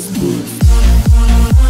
Facebook.